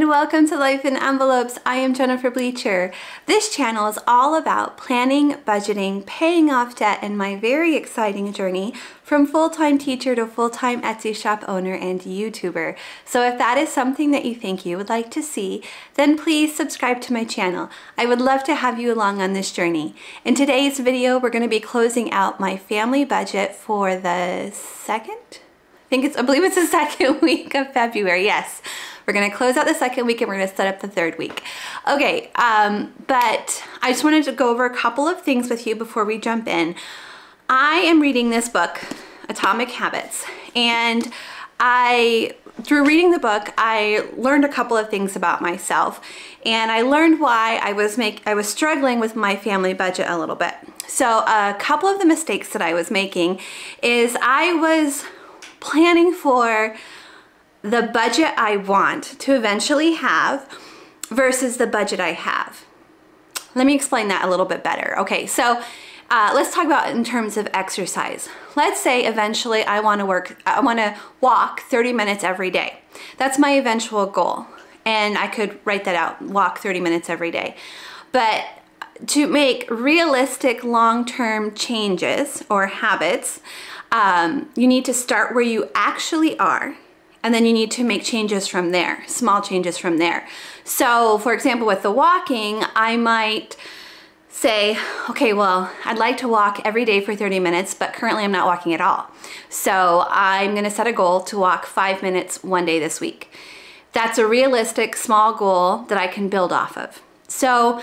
and welcome to Life in Envelopes. I am Jennifer Bleecher. This channel is all about planning, budgeting, paying off debt, and my very exciting journey from full-time teacher to full-time Etsy shop owner and YouTuber. So if that is something that you think you would like to see, then please subscribe to my channel. I would love to have you along on this journey. In today's video, we're going to be closing out my family budget for the second? I think it's, I believe it's the second week of February, yes. We're gonna close out the second week and we're gonna set up the third week. Okay, um, but I just wanted to go over a couple of things with you before we jump in. I am reading this book, Atomic Habits, and I, through reading the book, I learned a couple of things about myself, and I learned why I was make I was struggling with my family budget a little bit. So a couple of the mistakes that I was making is I was planning for the budget I want to eventually have versus the budget I have. Let me explain that a little bit better. Okay, so uh, let's talk about in terms of exercise. Let's say eventually I want to work, I want to walk 30 minutes every day. That's my eventual goal. And I could write that out, walk 30 minutes every day. But to make realistic long-term changes or habits, um, you need to start where you actually are and then you need to make changes from there, small changes from there. So for example, with the walking, I might say, okay, well, I'd like to walk every day for 30 minutes, but currently I'm not walking at all. So I'm gonna set a goal to walk five minutes one day this week. That's a realistic small goal that I can build off of. So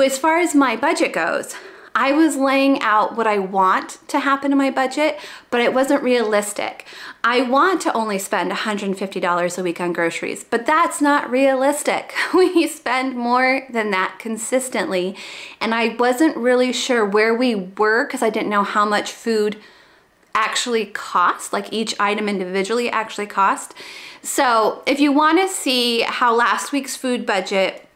as far as my budget goes, I was laying out what I want to happen in my budget, but it wasn't realistic. I want to only spend $150 a week on groceries, but that's not realistic. We spend more than that consistently, and I wasn't really sure where we were because I didn't know how much food actually cost, like each item individually actually cost. So if you want to see how last week's food budget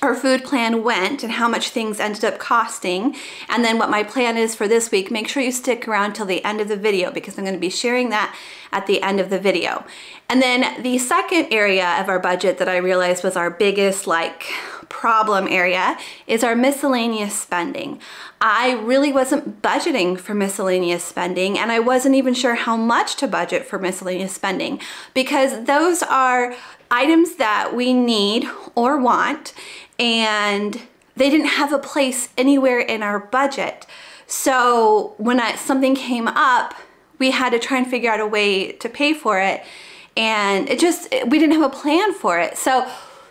our food plan went and how much things ended up costing and then what my plan is for this week, make sure you stick around till the end of the video because I'm gonna be sharing that at the end of the video. And then the second area of our budget that I realized was our biggest like problem area is our miscellaneous spending. I really wasn't budgeting for miscellaneous spending and I wasn't even sure how much to budget for miscellaneous spending because those are items that we need or want and they didn't have a place anywhere in our budget. So when I, something came up, we had to try and figure out a way to pay for it. And it just, we didn't have a plan for it. So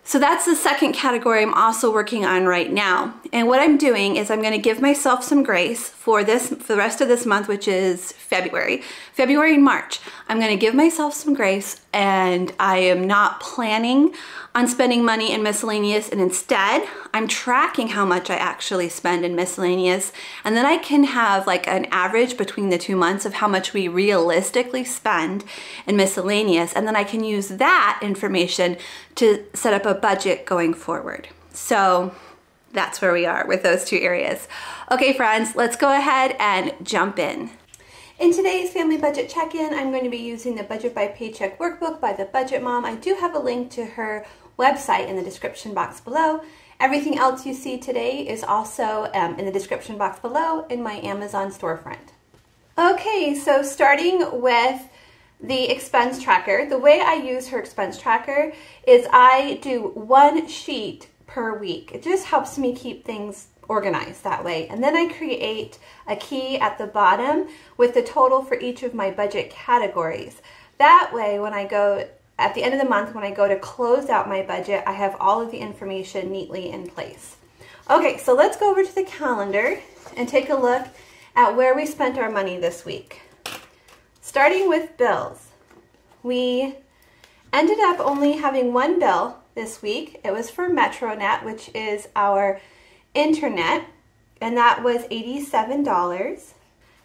so that's the second category I'm also working on right now. And what I'm doing is I'm gonna give myself some grace for this, for the rest of this month, which is February, February and March. I'm gonna give myself some grace and I am not planning on spending money in miscellaneous and instead I'm tracking how much I actually spend in miscellaneous and then I can have like an average between the two months of how much we realistically spend in miscellaneous and then I can use that information to set up a budget going forward. So that's where we are with those two areas. Okay friends, let's go ahead and jump in. In today's family budget check-in, I'm going to be using the Budget by Paycheck workbook by the Budget Mom. I do have a link to her website in the description box below. Everything else you see today is also um, in the description box below in my Amazon storefront. Okay, so starting with the expense tracker, the way I use her expense tracker is I do one sheet per week. It just helps me keep things organized that way. And then I create a key at the bottom with the total for each of my budget categories. That way, when I go at the end of the month, when I go to close out my budget, I have all of the information neatly in place. Okay, so let's go over to the calendar and take a look at where we spent our money this week. Starting with bills, we ended up only having one bill this week. It was for MetroNet, which is our internet, and that was $87.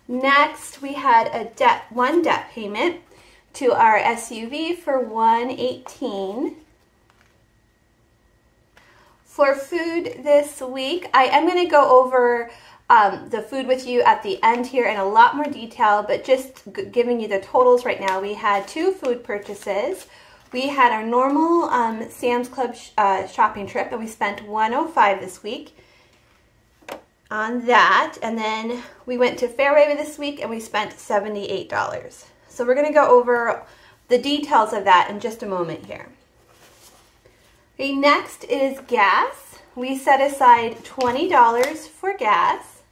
Next, we had a debt, one debt payment to our SUV for 118 For food this week, I am going to go over um, the food with you at the end here in a lot more detail, but just giving you the totals right now. We had two food purchases we had our normal um, Sam's Club sh uh, shopping trip and we spent 105 this week on that. And then we went to Fairway this week and we spent $78. So we're gonna go over the details of that in just a moment here. Okay, next is gas. We set aside $20 for gas.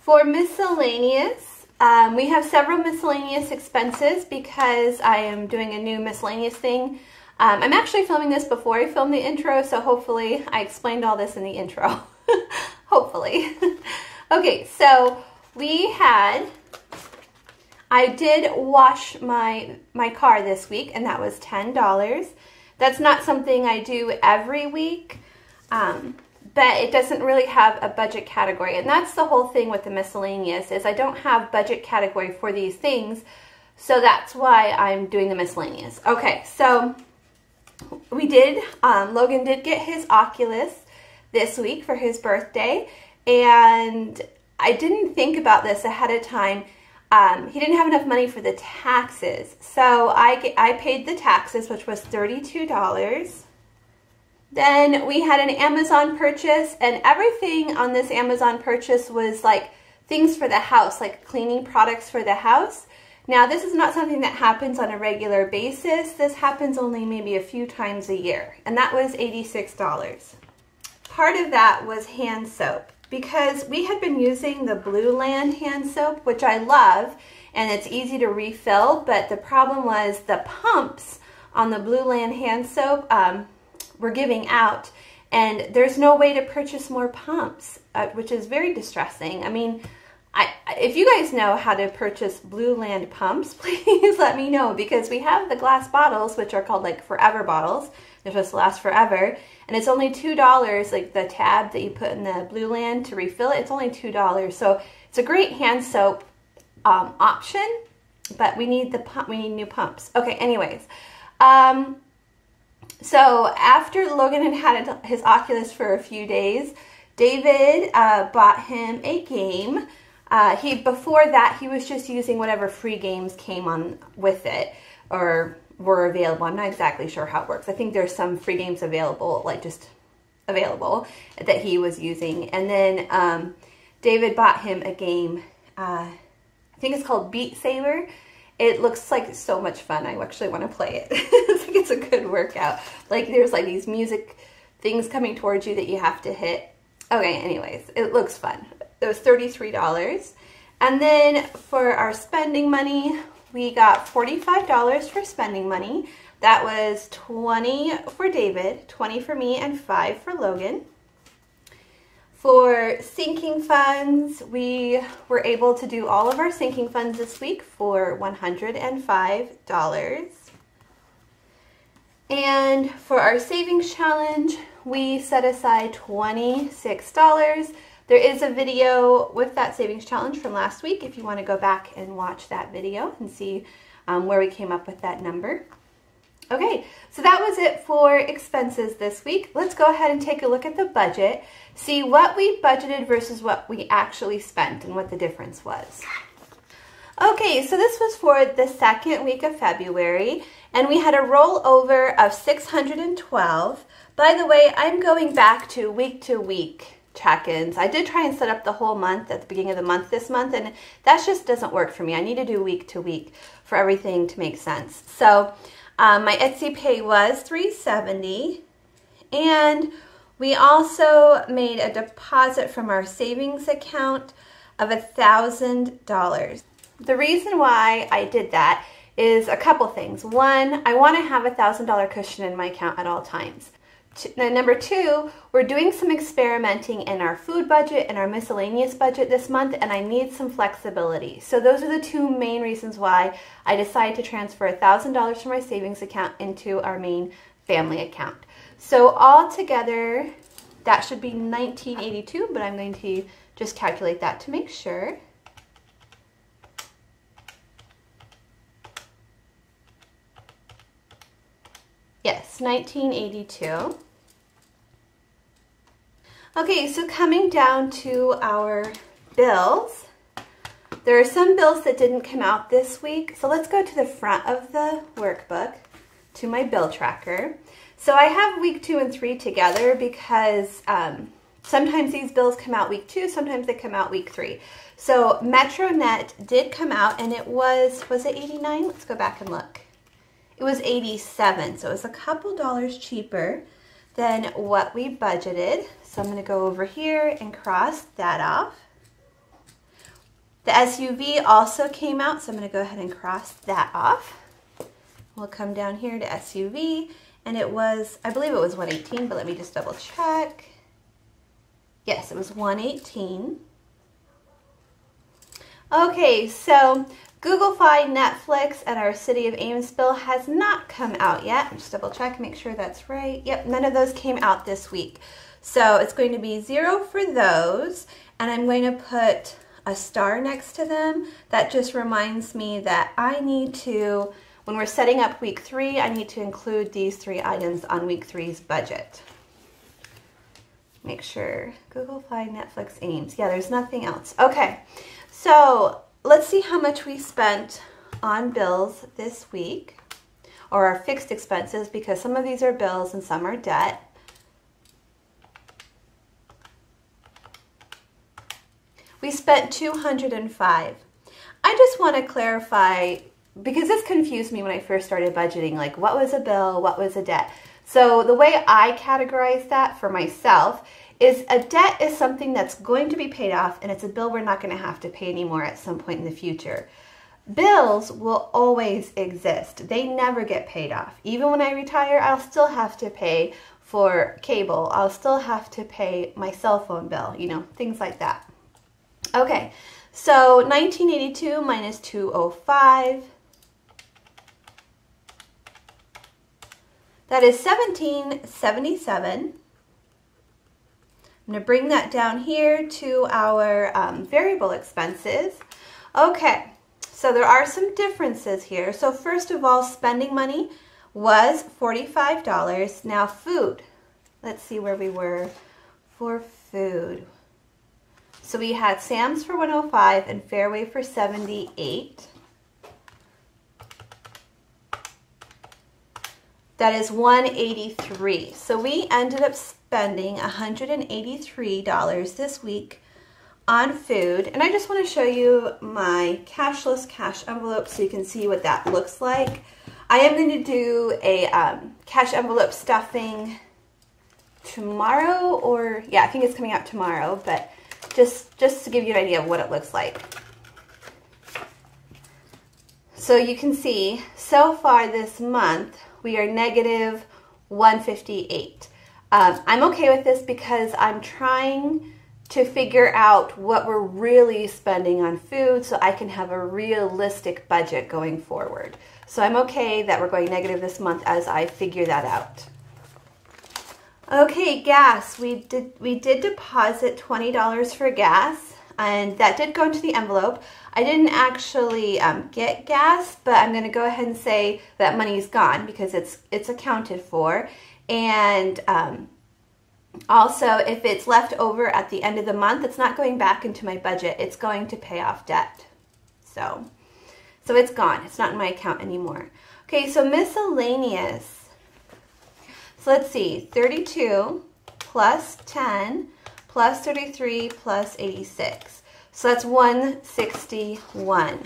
For miscellaneous, um, we have several miscellaneous expenses because I am doing a new miscellaneous thing. Um, I'm actually filming this before I film the intro, so hopefully I explained all this in the intro. hopefully. okay, so we had, I did wash my, my car this week, and that was $10. That's not something I do every week. Um, but it doesn't really have a budget category. And that's the whole thing with the miscellaneous is I don't have budget category for these things. So that's why I'm doing the miscellaneous. Okay, so we did, um, Logan did get his Oculus this week for his birthday. And I didn't think about this ahead of time. Um, he didn't have enough money for the taxes. So I, I paid the taxes, which was $32. Then we had an Amazon purchase and everything on this Amazon purchase was like things for the house, like cleaning products for the house. Now this is not something that happens on a regular basis. This happens only maybe a few times a year and that was $86. Part of that was hand soap because we had been using the Blueland hand soap, which I love, and it's easy to refill, but the problem was the pumps on the Blueland hand soap, um, we're giving out and there's no way to purchase more pumps, uh, which is very distressing. I mean, I, if you guys know how to purchase Blueland pumps, please let me know because we have the glass bottles, which are called like forever bottles. They're supposed to last forever. And it's only $2, like the tab that you put in the Blueland to refill it, it's only $2. So it's a great hand soap um, option, but we need the pump, we need new pumps. Okay, anyways. Um, so after Logan had had his Oculus for a few days, David uh, bought him a game. Uh, he before that he was just using whatever free games came on with it or were available. I'm not exactly sure how it works. I think there's some free games available, like just available that he was using. And then um, David bought him a game. Uh, I think it's called Beat Saber it looks like so much fun. I actually want to play it. it's like it's a good workout. Like there's like these music things coming towards you that you have to hit. Okay, anyways, it looks fun. It was $33. And then for our spending money, we got $45 for spending money. That was 20 for David, 20 for me, and 5 for Logan. For sinking funds, we were able to do all of our sinking funds this week for $105. And for our savings challenge, we set aside $26. There is a video with that savings challenge from last week if you want to go back and watch that video and see um, where we came up with that number. Okay, so that was it for expenses this week. Let's go ahead and take a look at the budget, see what we budgeted versus what we actually spent and what the difference was. Okay, so this was for the second week of February, and we had a rollover of 612. By the way, I'm going back to week to week check-ins. I did try and set up the whole month at the beginning of the month this month, and that just doesn't work for me. I need to do week to week for everything to make sense. So um, my Etsy pay was 370 and we also made a deposit from our savings account of a $1,000. The reason why I did that is a couple things. One, I want to have a $1,000 cushion in my account at all times. Number two, we're doing some experimenting in our food budget and our miscellaneous budget this month, and I need some flexibility. So those are the two main reasons why I decided to transfer $1,000 from my savings account into our main family account. So all together, that should be 1982, but I'm going to just calculate that to make sure. Yes, 1982. Okay, so coming down to our bills, there are some bills that didn't come out this week. So let's go to the front of the workbook to my bill tracker. So I have week two and three together because um, sometimes these bills come out week two, sometimes they come out week three. So MetroNet did come out and it was, was it 89? Let's go back and look. It was 87, so it was a couple dollars cheaper than what we budgeted. So I'm gonna go over here and cross that off. The SUV also came out, so I'm gonna go ahead and cross that off. We'll come down here to SUV, and it was, I believe it was 118, but let me just double check. Yes, it was 118. Okay, so Google Fi, Netflix, and our City of Ames bill has not come out yet. Just double check, make sure that's right. Yep, none of those came out this week. So it's going to be zero for those, and I'm going to put a star next to them. That just reminds me that I need to, when we're setting up week three, I need to include these three items on week three's budget. Make sure, Google Fi, Netflix, Ames. Yeah, there's nothing else. Okay, so let's see how much we spent on bills this week or our fixed expenses because some of these are bills and some are debt. We spent 205. I just want to clarify because this confused me when I first started budgeting like what was a bill, what was a debt. So the way I categorize that for myself is a debt is something that's going to be paid off and it's a bill we're not going to have to pay anymore at some point in the future. Bills will always exist. They never get paid off. Even when I retire, I'll still have to pay for cable. I'll still have to pay my cell phone bill, you know, things like that. Okay, so 1982 minus 205. That is 1777. I'm going to bring that down here to our um, variable expenses. Okay, so there are some differences here. So first of all, spending money was $45. Now food, let's see where we were for food. So we had Sam's for 105 and Fairway for 78. That is 183. So we ended up spending $183 this week on food. And I just want to show you my cashless cash envelope so you can see what that looks like. I am going to do a um, cash envelope stuffing tomorrow or yeah, I think it's coming out tomorrow, but just, just to give you an idea of what it looks like. So you can see so far this month, we are negative 158. Um, I'm okay with this because I'm trying to figure out what we're really spending on food so I can have a realistic budget going forward. So I'm okay that we're going negative this month as I figure that out. Okay, gas. We did we did deposit $20 for gas and that did go into the envelope. I didn't actually um, get gas, but I'm going to go ahead and say that money's gone because it's it's accounted for. And um, also, if it's left over at the end of the month, it's not going back into my budget. It's going to pay off debt. So, so it's gone. It's not in my account anymore. Okay, so miscellaneous. So let's see, 32 plus 10 plus 33 plus 86. So that's 161.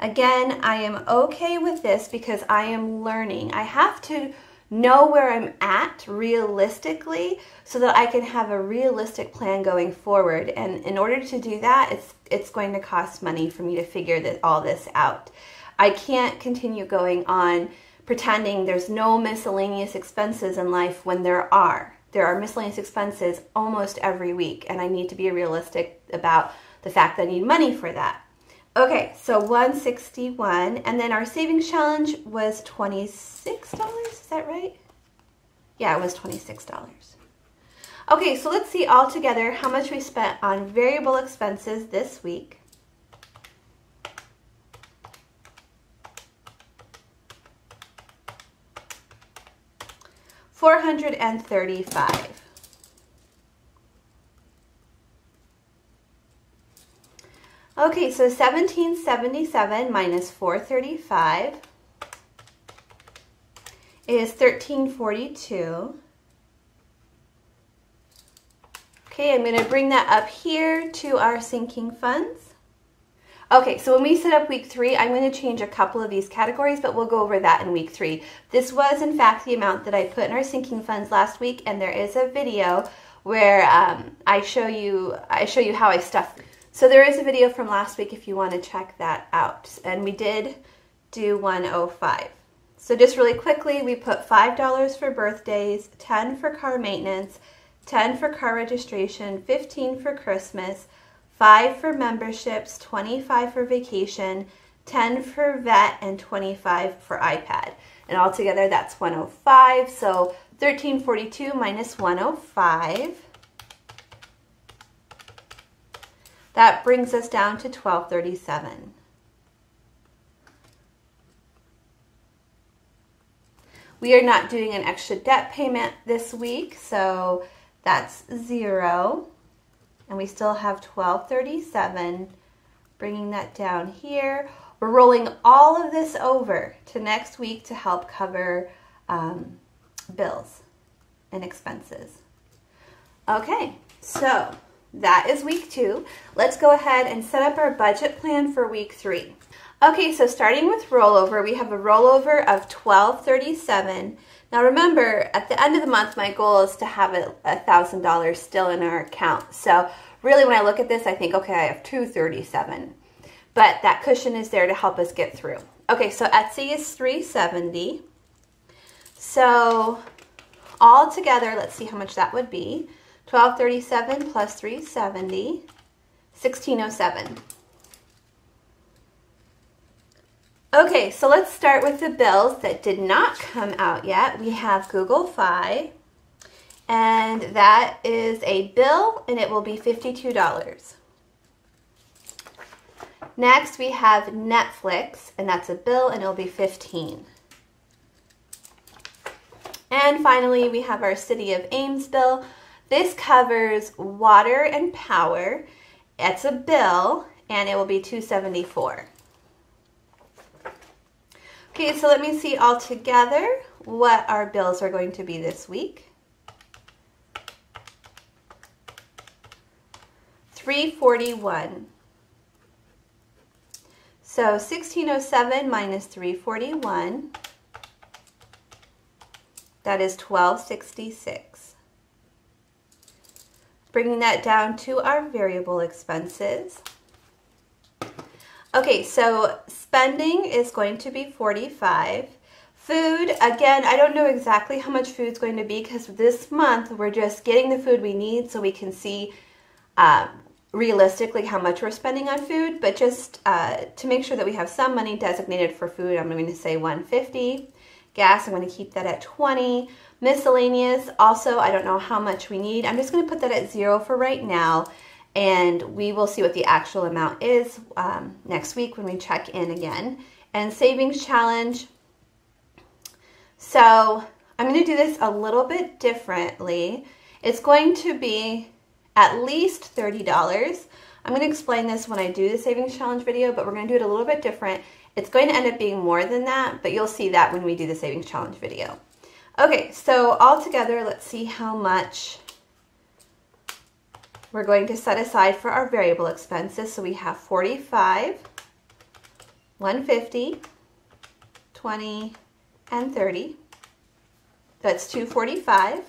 Again, I am okay with this because I am learning. I have to know where I'm at realistically so that I can have a realistic plan going forward. And in order to do that, it's it's going to cost money for me to figure that all this out. I can't continue going on pretending there's no miscellaneous expenses in life when there are. There are miscellaneous expenses almost every week, and I need to be realistic about the fact that I need money for that. Okay, so 161 and then our savings challenge was $26, is that right? Yeah, it was $26. Okay, so let's see all together how much we spent on variable expenses this week. Four hundred and thirty-five. Okay, so 1777 minus 435. is 1342. Okay, I'm going to bring that up here to our sinking funds. Okay, so when we set up week three, I'm going to change a couple of these categories, but we'll go over that in week three. This was, in fact, the amount that I put in our sinking funds last week, and there is a video where um, I show you I show you how I stuff. So there is a video from last week if you want to check that out. And we did do 105. So just really quickly, we put $5 for birthdays, 10 for car maintenance, 10 for car registration, 15 for Christmas, 5 for memberships, 25 for vacation, 10 for vet, and 25 for iPad. And altogether that's 105. So 1342 minus 105. That brings us down to 1237. We are not doing an extra debt payment this week, so that's zero. And we still have 1237, bringing that down here. We're rolling all of this over to next week to help cover um, bills and expenses. Okay, so that is week two. Let's go ahead and set up our budget plan for week three. Okay, so starting with rollover, we have a rollover of 1237. Now remember, at the end of the month, my goal is to have a $1,000 still in our account. So really when I look at this, I think, okay, I have 237. But that cushion is there to help us get through. Okay, so Etsy is 370. So all together, let's see how much that would be. 1237 plus 370, 1607. Okay, so let's start with the bills that did not come out yet. We have Google Fi, and that is a bill, and it will be $52. Next, we have Netflix, and that's a bill, and it'll be 15 And finally, we have our City of Ames bill, this covers water and power. It's a bill and it will be 274. Okay, so let me see all together what our bills are going to be this week. 341. So 1607 minus 341, that is 1266 bringing that down to our variable expenses. Okay, so spending is going to be 45. Food, again, I don't know exactly how much food's going to be because this month we're just getting the food we need so we can see um, realistically how much we're spending on food, but just uh, to make sure that we have some money designated for food, I'm going to say 150. Gas, I'm going to keep that at 20. Miscellaneous, also, I don't know how much we need. I'm just going to put that at zero for right now, and we will see what the actual amount is um, next week when we check in again. And savings challenge. So I'm going to do this a little bit differently. It's going to be at least $30. I'm going to explain this when I do the savings challenge video, but we're going to do it a little bit different. It's going to end up being more than that, but you'll see that when we do the savings challenge video. Okay, so all together, let's see how much we're going to set aside for our variable expenses. So we have 45, 150, 20, and 30. That's 245.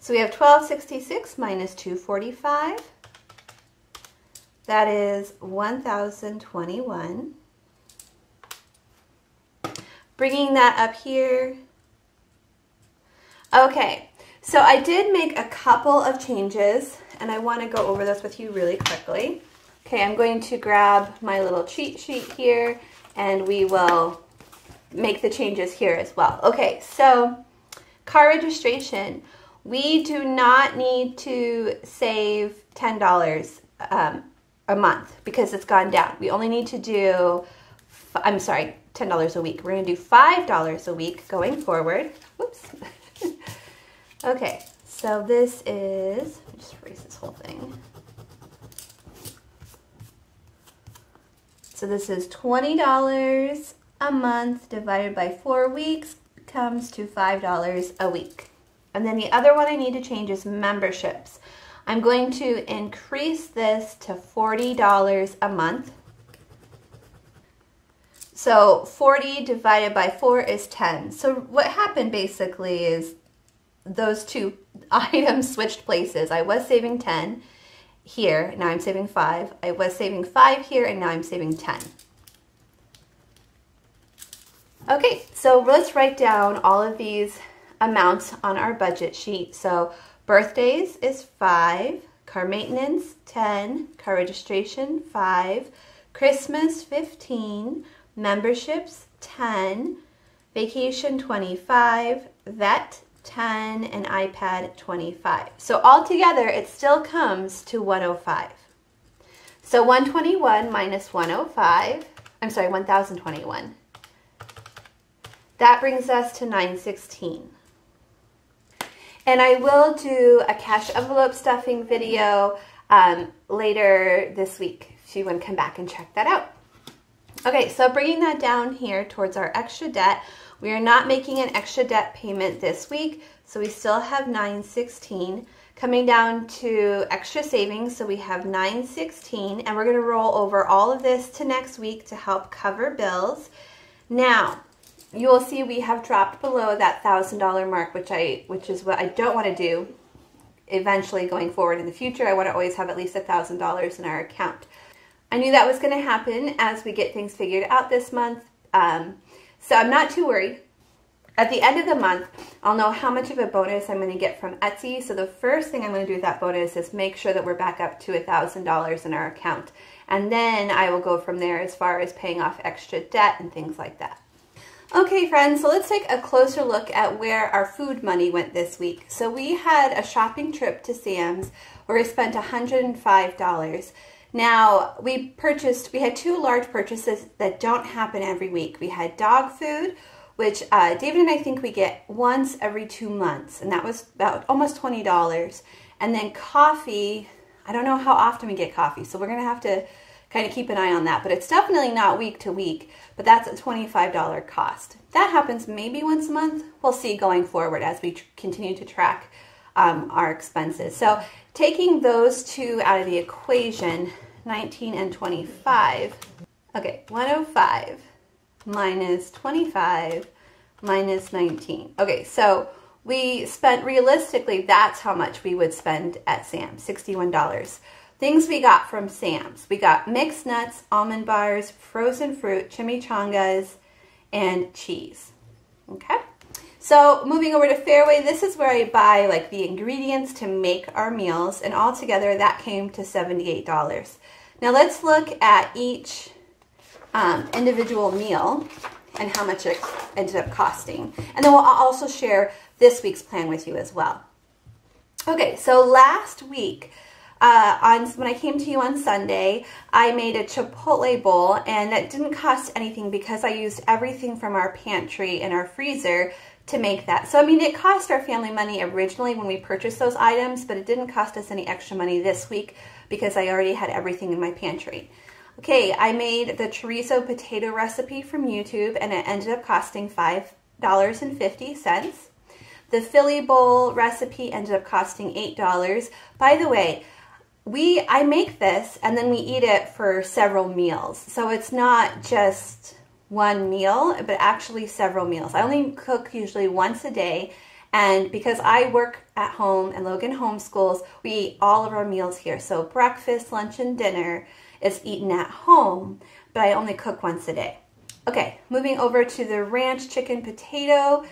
So we have 1266 minus 245. That is 1021. Bringing that up here. Okay, so I did make a couple of changes and I want to go over this with you really quickly. Okay, I'm going to grab my little cheat sheet here and we will make the changes here as well. Okay, so car registration. We do not need to save $10 um, a month because it's gone down. We only need to do, I'm sorry, $10 a week. We're to do $5 a week going forward. Whoops. okay, so this is, just erase this whole thing. So this is $20 a month divided by four weeks comes to $5 a week. And then the other one I need to change is memberships. I'm going to increase this to $40 a month. So 40 divided by 4 is 10. So what happened basically is those two items switched places. I was saving 10 here, now I'm saving 5. I was saving 5 here, and now I'm saving 10. Okay, so let's write down all of these amounts on our budget sheet. So birthdays is 5, car maintenance 10, car registration 5, Christmas 15, memberships 10, vacation 25, vet 10, and iPad 25. So altogether, it still comes to 105. So 121 minus 105, I'm sorry, 1021. That brings us to 916. And I will do a cash envelope stuffing video um, later this week if you want to come back and check that out. Okay, so bringing that down here towards our extra debt, we are not making an extra debt payment this week, so we still have 916. Coming down to extra savings, so we have 916, and we're gonna roll over all of this to next week to help cover bills. Now, you will see we have dropped below that $1,000 mark, which I which is what I don't want to do eventually going forward in the future. I want to always have at least $1,000 in our account. I knew that was going to happen as we get things figured out this month. Um, so I'm not too worried. At the end of the month, I'll know how much of a bonus I'm going to get from Etsy. So the first thing I'm going to do with that bonus is make sure that we're back up to $1,000 in our account. And then I will go from there as far as paying off extra debt and things like that. Okay friends, so let's take a closer look at where our food money went this week. So we had a shopping trip to Sam's where we spent $105. Now, we purchased, we had two large purchases that don't happen every week. We had dog food, which uh, David and I think we get once every two months, and that was about almost $20. And then coffee, I don't know how often we get coffee, so we're to have to kind of keep an eye on that. But it's definitely not week to week, but that's a $25 cost. That happens maybe once a month. We'll see going forward as we continue to track um, our expenses. So taking those two out of the equation, 19 and 25, okay, 105 minus 25 minus 19. Okay, so we spent realistically, that's how much we would spend at Sam's, $61. Things we got from Sam's. We got mixed nuts, almond bars, frozen fruit, chimichangas, and cheese. Okay? So moving over to Fairway, this is where I buy like the ingredients to make our meals, and altogether that came to $78. Now let's look at each um, individual meal and how much it ended up costing. And then we'll also share this week's plan with you as well. Okay, so last week, uh, on when I came to you on Sunday, I made a Chipotle bowl, and that didn't cost anything because I used everything from our pantry and our freezer to make that. So, I mean, it cost our family money originally when we purchased those items, but it didn't cost us any extra money this week because I already had everything in my pantry. Okay, I made the chorizo potato recipe from YouTube, and it ended up costing $5.50. The Philly bowl recipe ended up costing $8. By the way, we I make this and then we eat it for several meals. So it's not just one meal, but actually several meals. I only cook usually once a day. And because I work at home and Logan homeschools, we eat all of our meals here. So breakfast, lunch, and dinner is eaten at home, but I only cook once a day. Okay, moving over to the ranch chicken potato.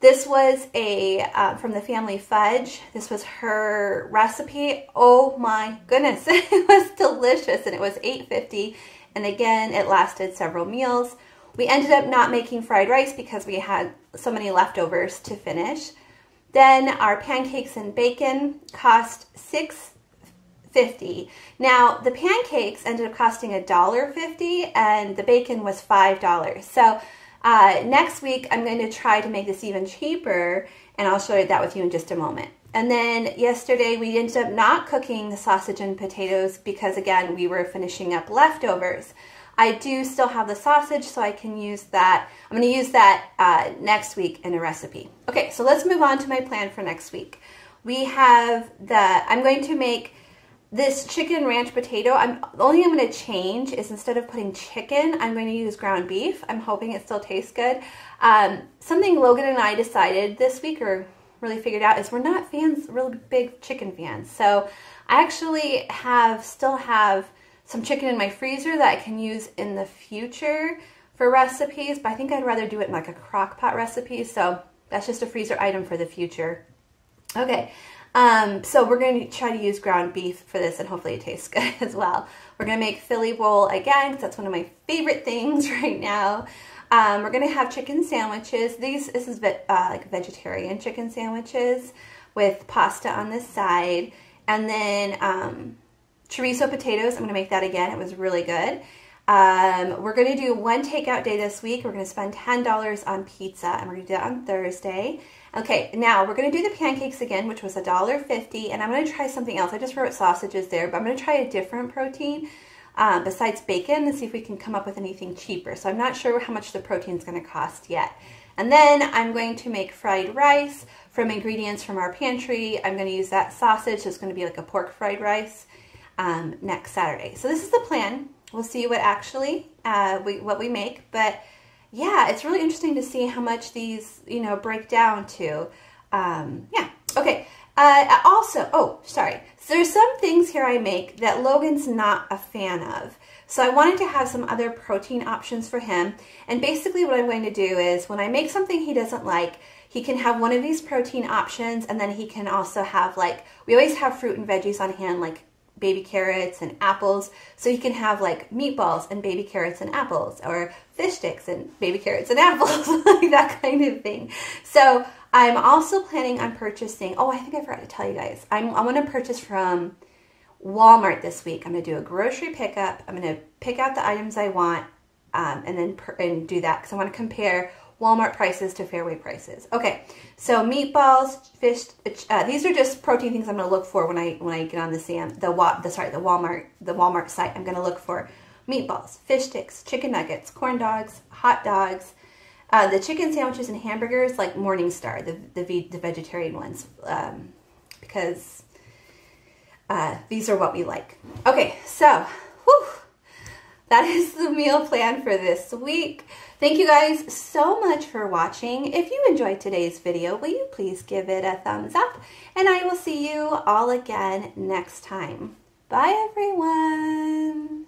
This was a uh, from the family fudge. This was her recipe. Oh my goodness, it was delicious, and it was $8.50. And again, it lasted several meals. We ended up not making fried rice because we had so many leftovers to finish. Then our pancakes and bacon cost six fifty. Now the pancakes ended up costing a dollar fifty, and the bacon was five dollars. So uh, next week, I'm going to try to make this even cheaper, and I'll show that with you in just a moment. And then yesterday, we ended up not cooking the sausage and potatoes because, again, we were finishing up leftovers. I do still have the sausage, so I can use that. I'm to use that uh, next week in a recipe. Okay, so let's move on to my plan for next week. We have the, I'm going to make this chicken ranch potato. I'm the only thing I'm going to change is instead of putting chicken, I'm going to use ground beef. I'm hoping it still tastes good. Um, something Logan and I decided this week or really figured out is we're not fans, really big chicken fans. So I actually have, still have some chicken in my freezer that I can use in the future for recipes, but I think I'd rather do it in like a crock pot recipe, so that's just a freezer item for the future. Okay, um, so we're going to try to use ground beef for this and hopefully it tastes good as well. We're going to make Philly roll again because that's one of my favorite things right now. Um, we're going to have chicken sandwiches. These This is uh, like vegetarian chicken sandwiches with pasta on the side. And then um, chorizo potatoes. I'm going to make that again. It was really good. Um, we're going to do one takeout day this week. We're going to spend $10 on pizza, and we're going to do that on Thursday. Okay, now we're going to do the pancakes again, which was $1.50, and I'm going to try something else. I just wrote sausages there, but I'm to try a different protein um, besides bacon and see if we can come up with anything cheaper. So I'm not sure how much the protein is going to cost yet. And then I'm going to make fried rice from ingredients from our pantry. I'm going to use that sausage. So it's going to be like a pork fried rice um, next Saturday. So this is the plan. We'll see what actually uh, we, what we make, but yeah, it's really interesting to see how much these you know break down to. Um, yeah, okay. Uh, also, oh, sorry. So there's some things here I make that Logan's not a fan of. So I wanted to have some other protein options for him. And basically what I'm going to do is when I make something he doesn't like, he can have one of these protein options and then he can also have like, we always have fruit and veggies on hand like baby carrots and apples. So you can have like meatballs and baby carrots and apples or fish sticks and baby carrots and apples, like that kind of thing. So I'm also planning on purchasing, oh, I think I forgot to tell you guys. I'm, I want to purchase from Walmart this week. I'm going to do a grocery pickup. I'm going to pick out the items I want um, and then and do that because I want to compare Walmart prices to Fairway prices. Okay, so meatballs, fish. Uh, these are just protein things I'm going to look for when I when I get on the Sam the the sorry the Walmart the Walmart site. I'm going to look for meatballs, fish sticks, chicken nuggets, corn dogs, hot dogs. Uh, the chicken sandwiches and hamburgers like Morningstar, the the, ve the vegetarian ones, um, because uh, these are what we like. Okay, so whew, that is the meal plan for this week. Thank you guys so much for watching. If you enjoyed today's video, will you please give it a thumbs up? And I will see you all again next time. Bye, everyone.